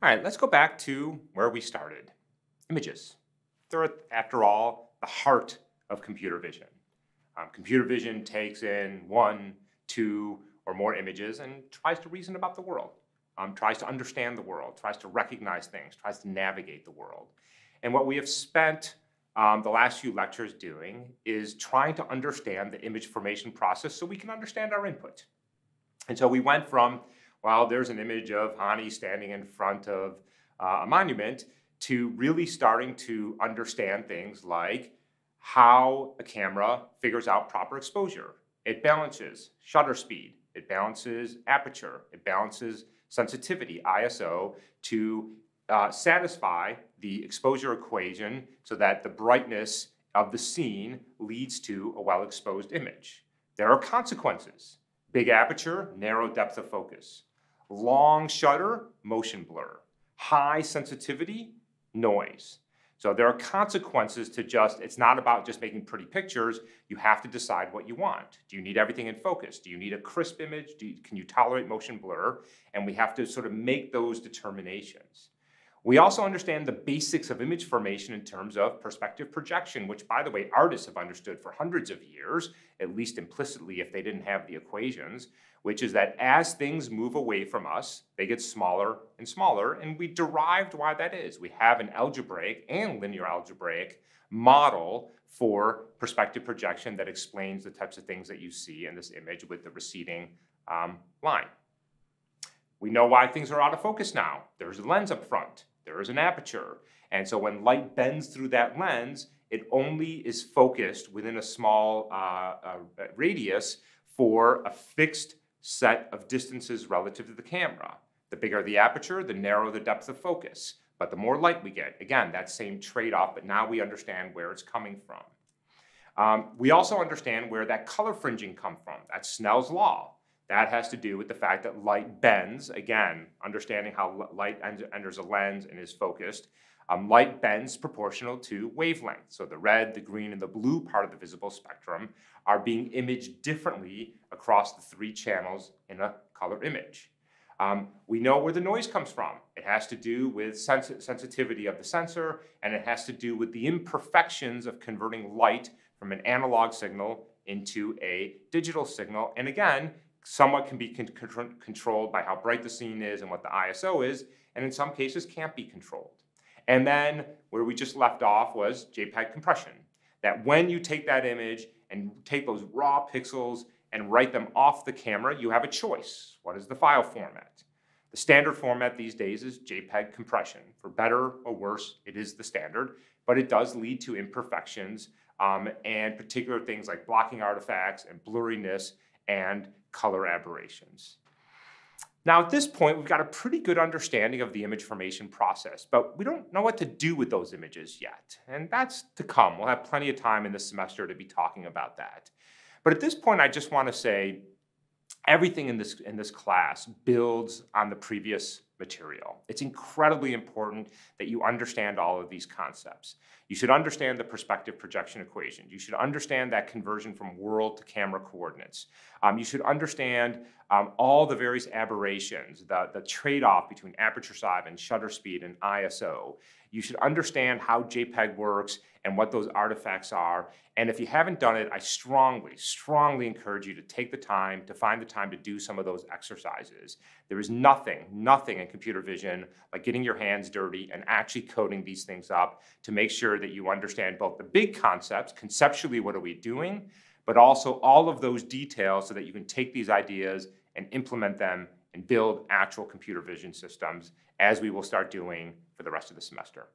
All right, let's go back to where we started. Images. They're, after all, the heart of computer vision. Um, computer vision takes in one, two, or more images and tries to reason about the world, um, tries to understand the world, tries to recognize things, tries to navigate the world. And what we have spent um, the last few lectures doing is trying to understand the image formation process so we can understand our input. And so we went from well, there's an image of Hany standing in front of uh, a monument, to really starting to understand things like how a camera figures out proper exposure. It balances shutter speed, it balances aperture, it balances sensitivity, ISO, to uh, satisfy the exposure equation so that the brightness of the scene leads to a well exposed image. There are consequences. Big aperture, narrow depth of focus. Long shutter, motion blur. High sensitivity, noise. So there are consequences to just, it's not about just making pretty pictures. You have to decide what you want. Do you need everything in focus? Do you need a crisp image? You, can you tolerate motion blur? And we have to sort of make those determinations. We also understand the basics of image formation in terms of perspective projection, which, by the way, artists have understood for hundreds of years, at least implicitly if they didn't have the equations, which is that as things move away from us, they get smaller and smaller, and we derived why that is. We have an algebraic and linear algebraic model for perspective projection that explains the types of things that you see in this image with the receding um, line. We know why things are out of focus now. There's a lens up front, there is an aperture. And so when light bends through that lens, it only is focused within a small uh, uh, radius for a fixed set of distances relative to the camera. The bigger the aperture, the narrower the depth of focus. But the more light we get, again, that same trade-off, but now we understand where it's coming from. Um, we also understand where that color fringing comes from. That's Snell's law. That has to do with the fact that light bends, again, understanding how light enters a lens and is focused. Um, light bends proportional to wavelength. So the red, the green, and the blue part of the visible spectrum are being imaged differently across the three channels in a color image. Um, we know where the noise comes from. It has to do with sens sensitivity of the sensor, and it has to do with the imperfections of converting light from an analog signal into a digital signal. And again, somewhat can be con controlled by how bright the scene is and what the ISO is, and in some cases can't be controlled. And then where we just left off was JPEG compression. That when you take that image and take those raw pixels and write them off the camera, you have a choice. What is the file format? The standard format these days is JPEG compression. For better or worse, it is the standard, but it does lead to imperfections um, and particular things like blocking artifacts and blurriness and color aberrations. Now, at this point, we've got a pretty good understanding of the image formation process, but we don't know what to do with those images yet. And that's to come. We'll have plenty of time in this semester to be talking about that. But at this point, I just want to say everything in this, in this class builds on the previous material. It's incredibly important that you understand all of these concepts. You should understand the perspective projection equation. You should understand that conversion from world to camera coordinates. Um, you should understand um, all the various aberrations, the, the trade-off between aperture size and shutter speed and ISO. You should understand how JPEG works and what those artifacts are. And if you haven't done it, I strongly, strongly encourage you to take the time, to find the time to do some of those exercises. There is nothing, nothing in computer vision like getting your hands dirty and actually coding these things up to make sure that you understand both the big concepts, conceptually what are we doing, but also all of those details so that you can take these ideas and implement them and build actual computer vision systems as we will start doing for the rest of the semester.